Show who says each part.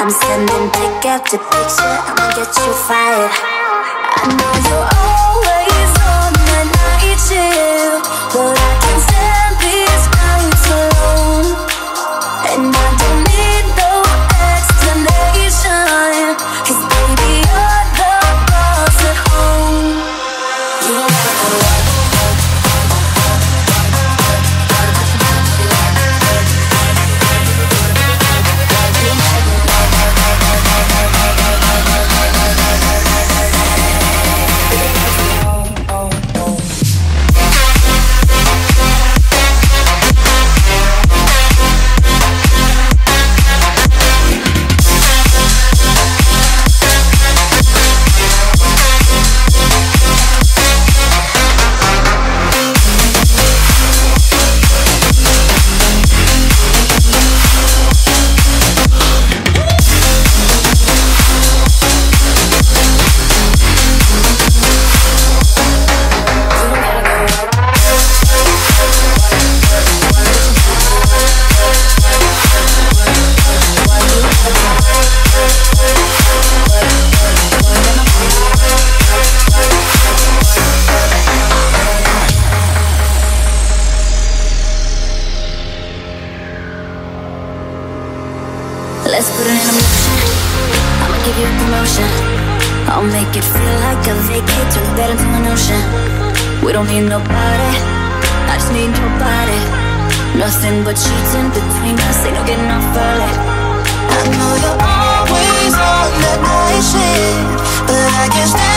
Speaker 1: I'm sending pic after picture, I'ma get you fired. I know you're always I'ma give you a promotion. I'll make it feel like a vacate Turn the bed an ocean. We don't need nobody. I just need your body Nothing but sheets in between us Ain't no getting off early. I know you're always on the night shift But I can't stand